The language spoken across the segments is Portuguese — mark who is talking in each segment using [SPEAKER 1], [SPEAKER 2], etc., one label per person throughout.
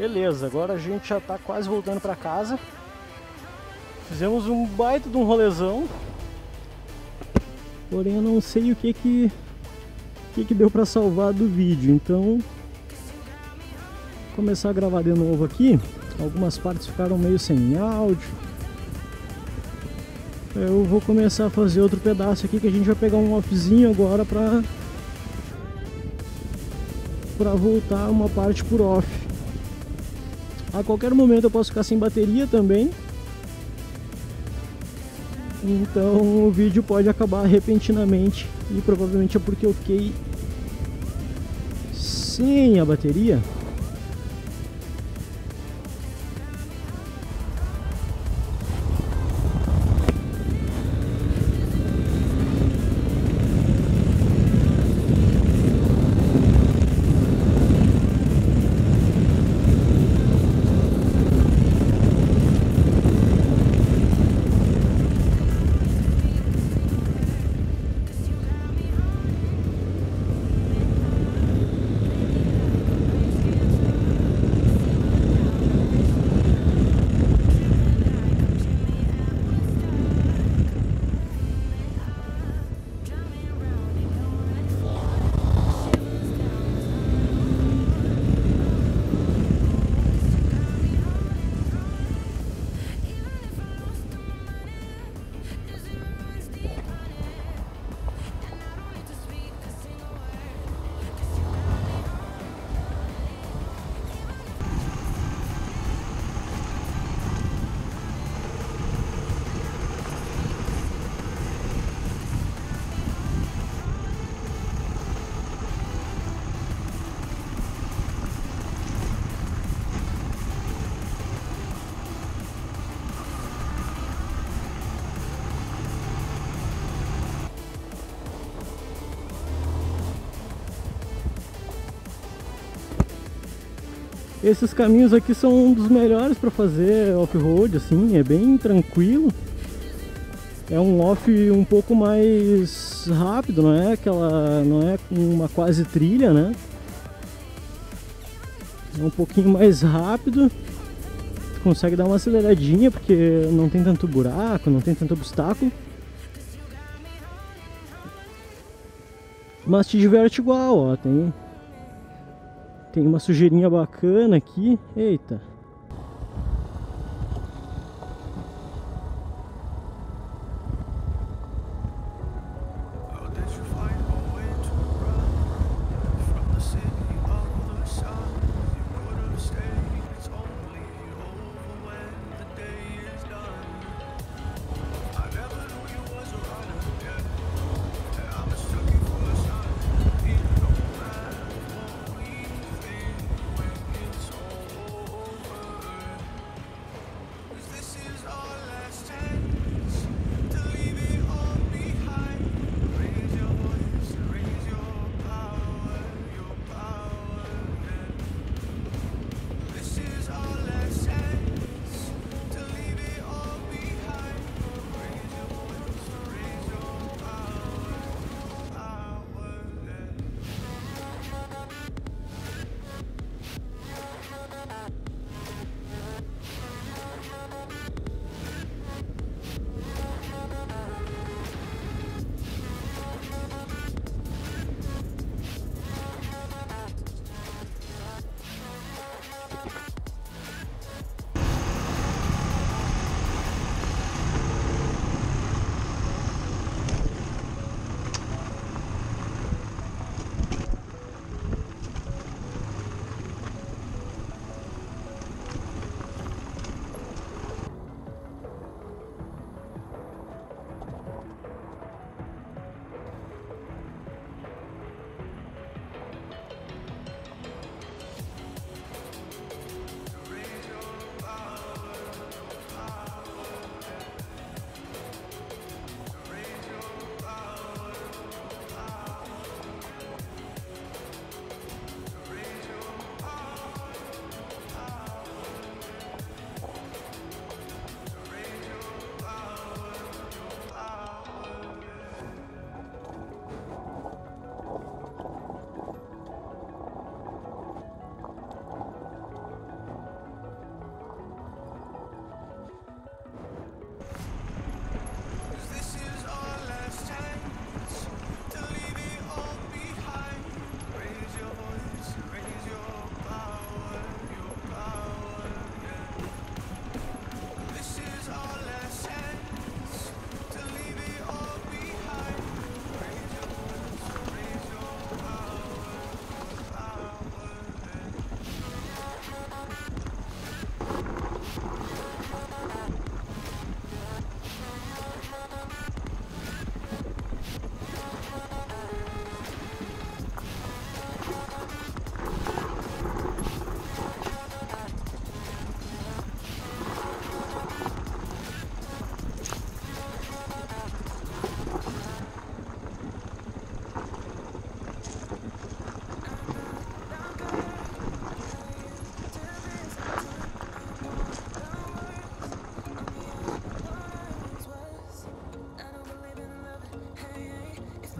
[SPEAKER 1] Beleza, agora a gente já tá quase voltando para casa. Fizemos um baita de um rolezão. Porém eu não sei o que que, que, que deu para salvar do vídeo, então começar a gravar de novo aqui. Algumas partes ficaram meio sem áudio. Eu vou começar a fazer outro pedaço aqui que a gente vai pegar um offzinho agora para para voltar uma parte por off. A qualquer momento eu posso ficar sem bateria também. Então o vídeo pode acabar repentinamente e provavelmente é porque eu fiquei sem a bateria. Esses caminhos aqui são um dos melhores para fazer off-road, assim, é bem tranquilo. É um off um pouco mais rápido, não é aquela, não é uma quase trilha, né? É um pouquinho mais rápido. Consegue dar uma aceleradinha porque não tem tanto buraco, não tem tanto obstáculo. Mas te diverte igual, ó, tem tem uma sujeirinha bacana aqui. Eita.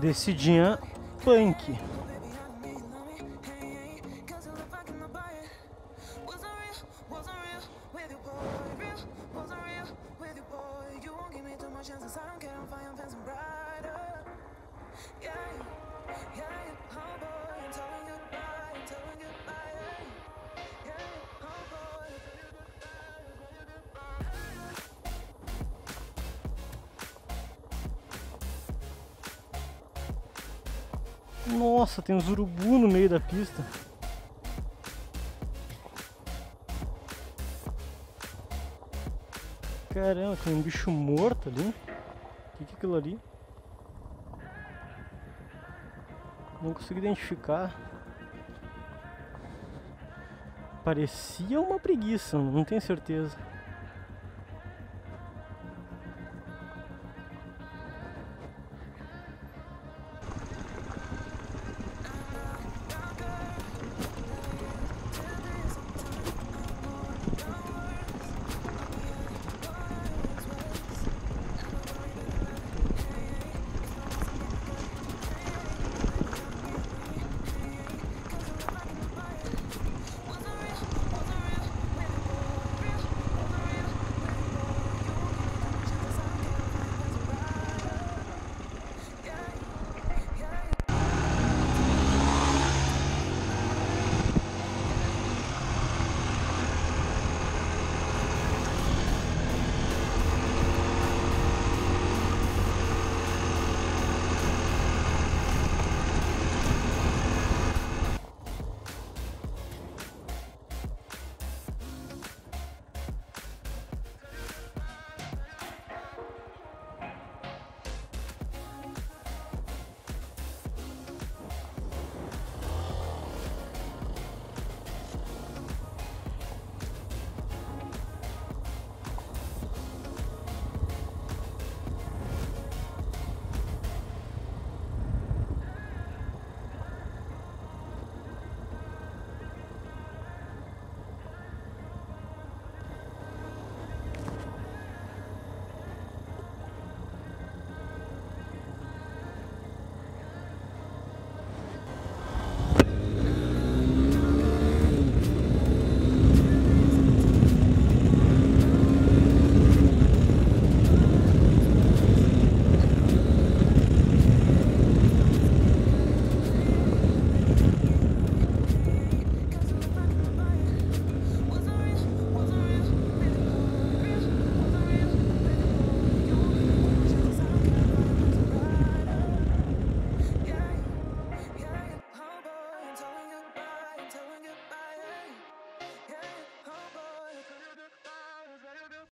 [SPEAKER 2] Descidinha punk. Nossa, tem uns urubu no meio da pista. Caramba, tem um bicho morto ali. O que, que é aquilo ali? Não consigo identificar. Parecia uma preguiça, não tenho certeza.